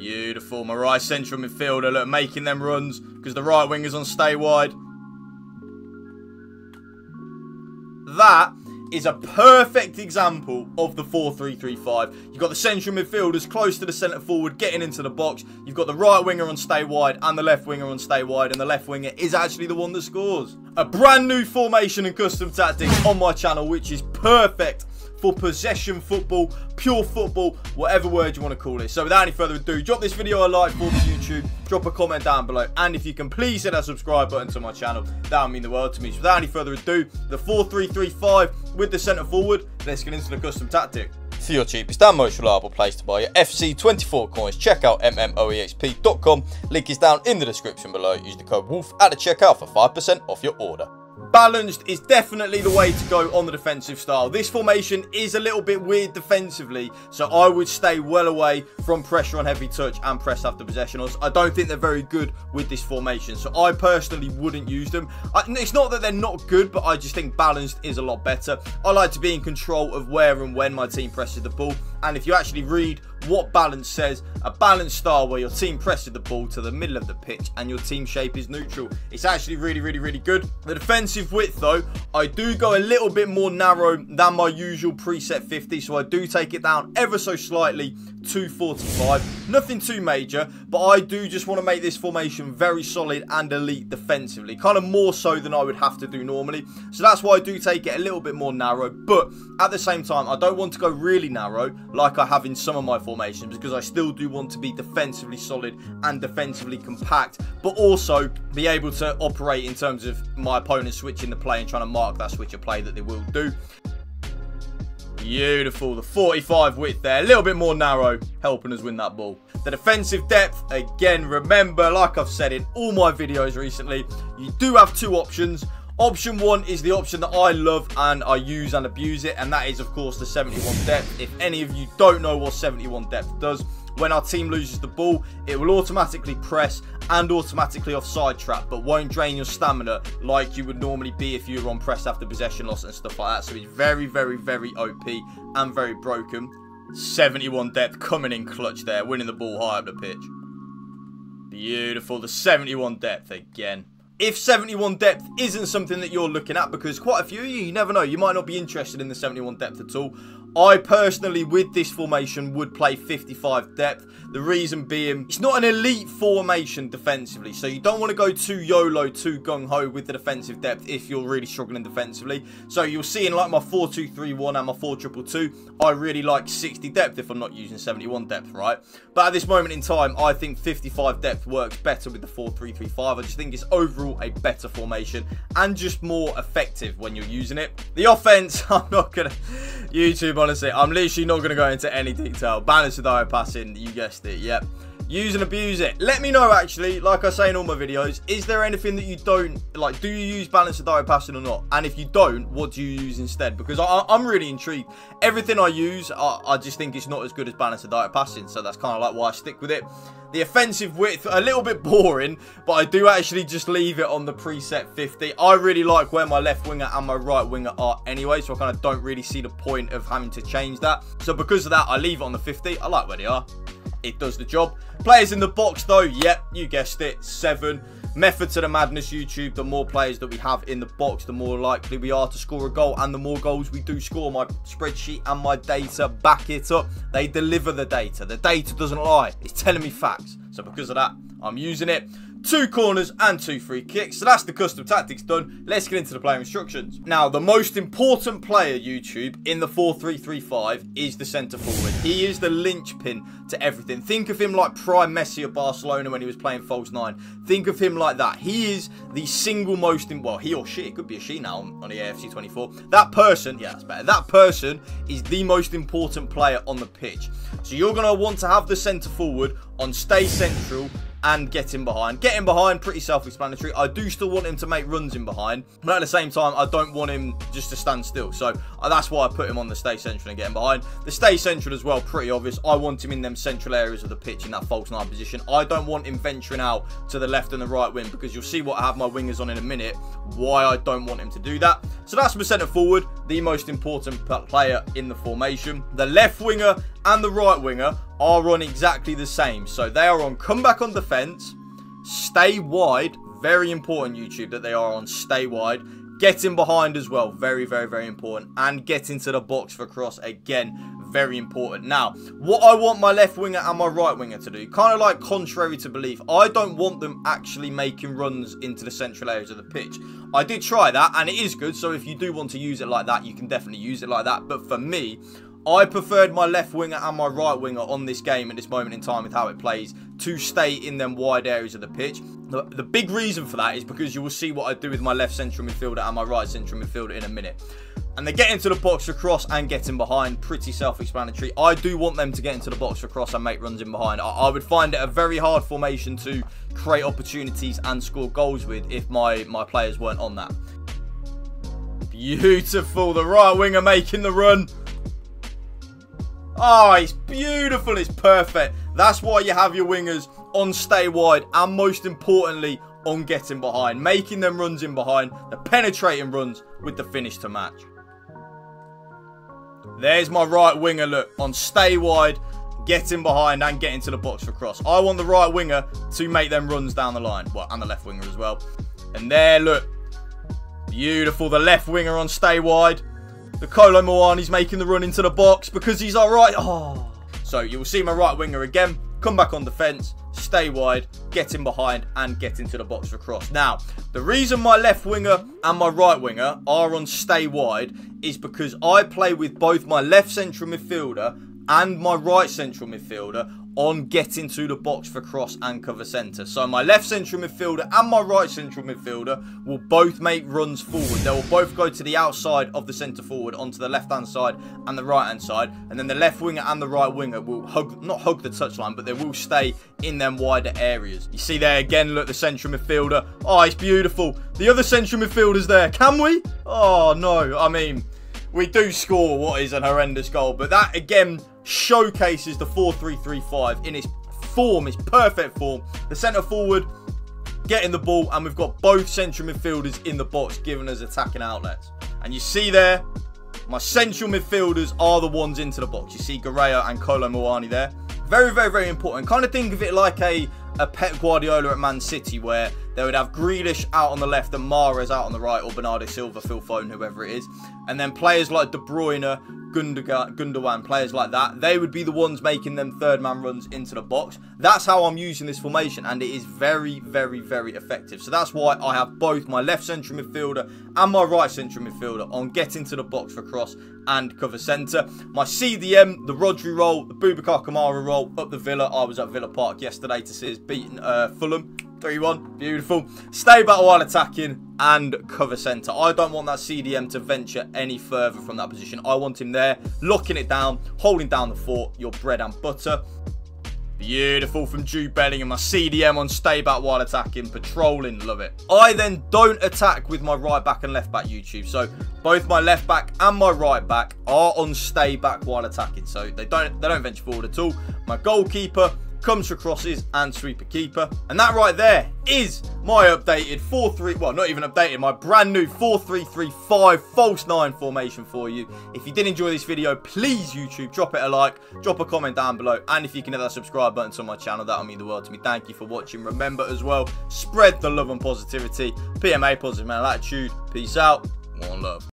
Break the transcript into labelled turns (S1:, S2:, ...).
S1: Beautiful. My right central midfielder, look, making them runs because the right winger's on stay wide. That is a perfect example of the 4-3-3-5. You've got the central midfielders close to the centre forward getting into the box. You've got the right winger on stay wide and the left winger on stay wide. And the left winger is actually the one that scores. A brand new formation and custom tactics on my channel, which is perfect for possession football, pure football, whatever word you want to call it. So without any further ado, drop this video a like for the YouTube, drop a comment down below, and if you can please hit that subscribe button to my channel, that would mean the world to me. So without any further ado, the 4-3-3-5 with the centre forward, let's get into the custom tactic. For your cheapest and most reliable place to buy your FC24 coins, check out mmoexp.com. Link is down in the description below. Use the code Woolf at the checkout for 5% off your order. Balanced is definitely the way to go on the defensive style. This formation is a little bit weird defensively, so I would stay well away from pressure on heavy touch and press after possession. I don't think they're very good with this formation, so I personally wouldn't use them. It's not that they're not good, but I just think balanced is a lot better. I like to be in control of where and when my team presses the ball, and if you actually read what balance says, a balanced style where your team presses the ball to the middle of the pitch and your team shape is neutral. It's actually really, really, really good. The defensive width, though, I do go a little bit more narrow than my usual preset 50, so I do take it down ever so slightly 245. Nothing too major, but I do just want to make this formation very solid and elite defensively. Kind of more so than I would have to do normally. So that's why I do take it a little bit more narrow. But at the same time, I don't want to go really narrow like I have in some of my formations because I still do want to be defensively solid and defensively compact. But also be able to operate in terms of my opponent switching the play and trying to mark that switch of play that they will do. Beautiful. The 45 width there. A little bit more narrow, helping us win that ball. The defensive depth, again, remember, like I've said in all my videos recently, you do have two options. Option one is the option that I love and I use and abuse it, and that is, of course, the 71 depth. If any of you don't know what 71 depth does, when our team loses the ball, it will automatically press and automatically offside trap, but won't drain your stamina like you would normally be if you were on press after possession loss and stuff like that. So it's very, very, very OP and very broken. 71 depth coming in clutch there, winning the ball high up the pitch. Beautiful. The 71 depth again if 71 depth isn't something that you're looking at, because quite a few of you, you never know, you might not be interested in the 71 depth at all. I personally, with this formation, would play 55 depth. The reason being, it's not an elite formation defensively, so you don't want to go too YOLO, too gung-ho with the defensive depth if you're really struggling defensively. So you'll see in like my 4-2-3-1 and my 4-2-2, I really like 60 depth if I'm not using 71 depth, right? But at this moment in time, I think 55 depth works better with the 4-3-3-5. I just think it's overall a better formation and just more effective when you're using it. The offense, I'm not going to... YouTube honestly, I'm literally not going to go into any detail. Balance with IO passing, you guessed it, yep. Use and abuse it. Let me know, actually, like I say in all my videos, is there anything that you don't, like, do you use balance with IO passing or not? And if you don't, what do you use instead? Because I, am really intrigued. Everything I use, I, I, just think it's not as good as balance with IO passing, so that's kind of like why I stick with it. The offensive width, a little bit boring, but I do actually just leave it on the preset 50. I really like where my left winger and my right winger are anyway, so I kind of don't really see the point of having to change that. So because of that, I leave it on the 50. I like where they are. It does the job. Players in the box, though, yep, you guessed it, seven. Method to the madness, YouTube. The more players that we have in the box, the more likely we are to score a goal. And the more goals we do score, my spreadsheet and my data back it up. They deliver the data. The data doesn't lie. It's telling me facts. So because of that, I'm using it two corners and two free kicks. So that's the custom tactics done. Let's get into the player instructions. Now, the most important player, YouTube, in the 4-3-3-5 is the centre forward. He is the linchpin to everything. Think of him like prime Messi of Barcelona when he was playing false nine. Think of him like that. He is the single most, in, well, he or she, it could be a she now on, on the AFC 24. That person, yeah, that's better. That person is the most important player on the pitch. So you're going to want to have the centre forward on stay central and get him behind. Get him behind, pretty self-explanatory. I do still want him to make runs in behind, but at the same time, I don't want him just to stand still. So uh, that's why I put him on the stay central and get him behind. The stay central as well, pretty obvious. I want him in them central areas of the pitch in that false nine position. I don't want him venturing out to the left and the right wing because you'll see what I have my wingers on in a minute, why I don't want him to do that. So that's my centre forward, the most important player in the formation. The left winger and the right winger are on exactly the same. So they are on come back on defence, stay wide. Very important, YouTube, that they are on stay wide. Getting behind as well. Very, very, very important. And get into the box for cross. Again, very important. Now, what I want my left winger and my right winger to do, kind of like contrary to belief, I don't want them actually making runs into the central areas of the pitch. I did try that, and it is good, so if you do want to use it like that, you can definitely use it like that. But for me, I preferred my left winger and my right winger on this game at this moment in time with how it plays to stay in them wide areas of the pitch. The, the big reason for that is because you will see what I do with my left central midfielder and my right central midfielder in a minute. And they get into the box for cross and getting behind. Pretty self-explanatory. I do want them to get into the box for cross and make runs in behind. I, I, would find it a very hard formation to create opportunities and score goals with if my, my players weren't on that. Beautiful. The right winger making the run. Oh, it's beautiful. It's perfect. That's why you have your wingers on stay wide and most importantly on getting behind. Making them runs in behind. The penetrating runs with the finish to match. There's my right winger, look, on stay wide, getting behind and getting to the box for cross. I want the right winger to make them runs down the line. Well, and the left winger as well. And there, look. Beautiful. The left winger on stay wide. The Kolo Muani's making the run into the box because he's alright. Oh. Ah. So you will see my right winger again. Come back on defence stay wide, get in behind, and get into the box for cross. Now, the reason my left winger and my right winger are on stay wide is because I play with both my left central midfielder and my right central midfielder on getting to the box for cross and cover centre. So my left central midfielder and my right central midfielder will both make runs forward. They will both go to the outside of the centre forward onto the left hand side and the right hand side. And then the left winger and the right winger will hug, not hug the touchline, but they will stay in them wider areas. You see there again, look, the central midfielder. Oh, it's beautiful. The other central midfielder's there. Can we? Oh, no. I mean, we do score what is an horrendous goal. But that, again, showcases the 4-3-3-5 in its form, its perfect form. The centre forward getting the ball, and we've got both central midfielders in the box giving us attacking outlets. And you see there, my central midfielders are the ones into the box. You see Guerreiro and Kolo Muani there. Very, very, very important. Kind of think of it like a, a Pep Guardiola at Man City where they would have Grealish out on the left and Mahrez out on the right, or Bernardo Silva, Phil Foden, whoever it is. And then players like De Bruyne, Gundogan, players like that, they would be the ones making them third man runs into the box. That's how I'm using this formation, and it is very, very, very effective. So that's why I have both my left central midfielder and my right central midfielder on getting to the box for cross and cover centre. My CDM, the Rodri role, the Boubacar Kamara role up the Villa. I was at Villa Park yesterday to see us beating uh, Fulham 3-1. Beautiful. Stay back while attacking and cover centre. I don't want that CDM to venture any further from that position. I want him there, locking it down, holding down the fort, your bread and butter. Beautiful from Jude Bellingham. My CDM on stay back while attacking, patrolling, love it. I then don't attack with my right back and left back YouTube. So both my left back and my right back are on stay back while attacking. So they don't they don't venture forward at all. My goalkeeper comes for crosses and sweeper keeper. And that right there is my updated 4-3, well, not even updated, my brand new 4-3-3-5 false 9 formation for you. If you did enjoy this video, please, YouTube, drop it a like, drop a comment down below, and if you can hit that subscribe button to my channel, that'll mean the world to me. Thank you for watching. Remember as well, spread the love and positivity. PMA, positive mental attitude. Peace out. One love.